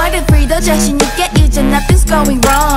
wide and free 더 자신 있게 이제 nothing's going wrong.